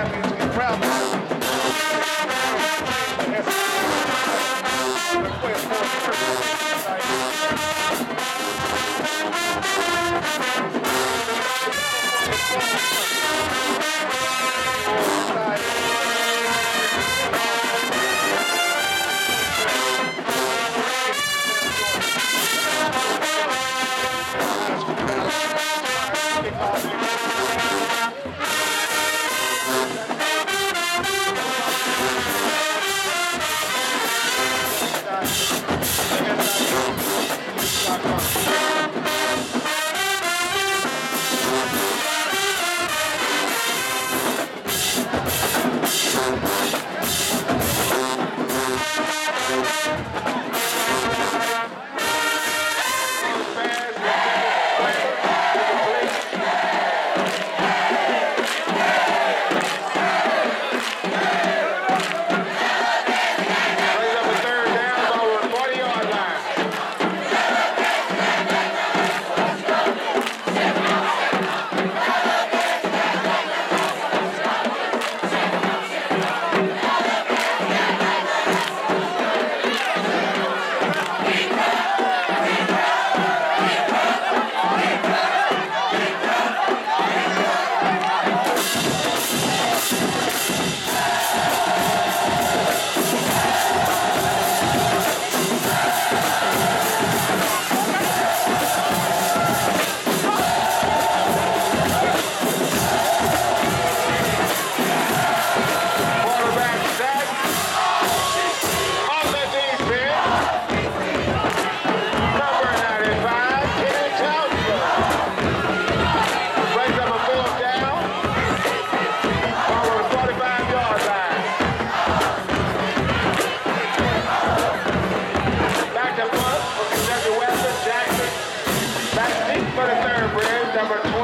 Happy Música for bridge, number 20.